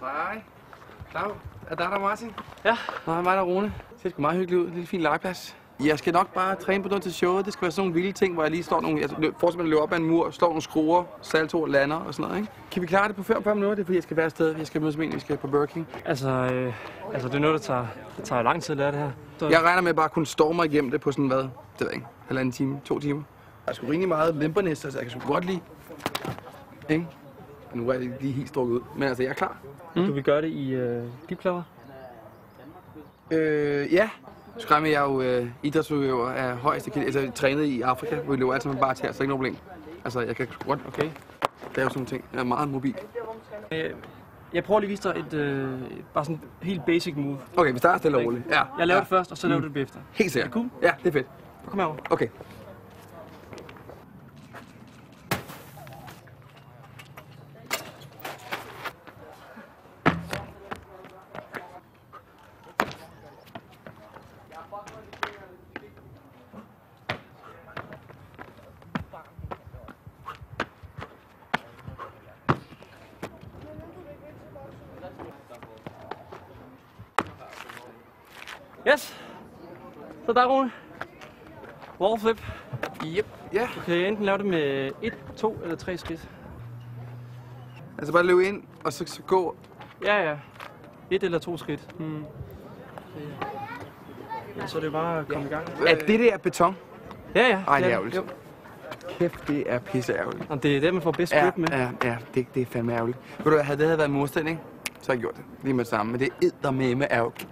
Hej. Dag. Er der der, Martin? Ja. Nej, mig der er Rune. Det ser sgu meget hyggeligt ud. Lille fin legeplads. Jeg skal nok bare træne på noget til showet. Det skal være sådan nogle vilde ting, hvor jeg lige står nogle... Løb- fortsætter at løbe op ad en mur, slår nogle skruer, salto og lander og sådan noget, ikke? Kan vi klare det på 45 minutter? Det er fordi, jeg skal være afsted. Jeg skal mødes med en, vi skal på Burger King. Altså, øh, altså det er noget, der tager, det tager lang tid at lære det her. Så, Jeg regner med at bare kunne storme mig igennem det på sådan, hvad? Det ved jeg ikke. Halvanden time, to timer. Jeg skulle rimelig meget limberness, altså jeg kan sgu godt lide. Ikke? Nu er jeg lige helt strukket ud. Men altså, jeg er klar. Du vil gøre det i øh, dipklaver? Øh, ja. Skræmme, jeg er jo øh, idrætsudøver af højeste kil- Altså, jeg trænede i Afrika, hvor vi løber altid med bare til, så ikke noget problem. Altså, jeg kan godt Okay. lave sådan nogle ting. Jeg er meget mobil. Øh, jeg prøver lige at vise dig et øh, bare sådan helt basic move. Okay, vi starter stille og roligt. Ja. Jeg laver ja. det først, og så laver du det bagefter. Helt sikkert. Cool. Ja, det er fedt. Kom herover. Okay. Yes. Så der, Rune. Wall flip. Yep. Ja. Du kan enten lave det med et, to eller tre skridt. Altså bare løbe ind, og så, så gå. Ja, ja. Et eller to skridt. Hmm. Ja, så er det bare at komme i gang. Er det der beton? Ja, ja. Ej, det er ja. ærgerligt. Jo. Kæft, det er pisse ærgerligt. Jamen, det er det, man får bedst Ja, grip med. ja, ja det, det er fandme ærgerligt. Ved du havde det havde været mursten, ikke? Så har jeg gjort det. Lige med det samme. Men det er eddermame ærgerligt.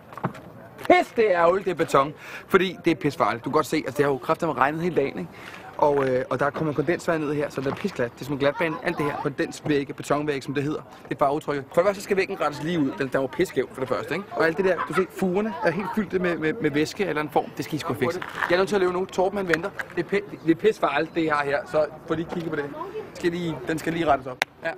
Pis, det er ærgerligt, det er beton. Fordi det er pisfarligt. Du kan godt se, altså det har jo kraftigt regnet hele dagen, ikke? Og, øh, og der kommer kondensvand ned her, så det er pisglat. Det er som en glatbane. Alt det her, kondensvægge, betonvægge, som det hedder. Det er bare udtrykket. For det første skal væggen rettes lige ud. Den, der var pisskæv for det første, ikke? Og alt det der, du ser, fugerne er helt fyldt med, med, med væske eller en form. Det skal I sgu fikse. Jeg er nødt til at løbe nu. Torben han venter. Det er, pi- det er pisfarligt, det her her. Så få lige kigge på det. Skal lige, den skal lige rettes op. Ja.